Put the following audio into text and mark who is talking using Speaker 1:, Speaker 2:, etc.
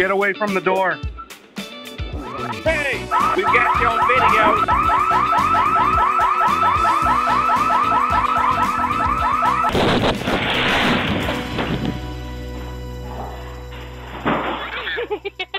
Speaker 1: Get away from the door.
Speaker 2: Hey, we've got your video. video.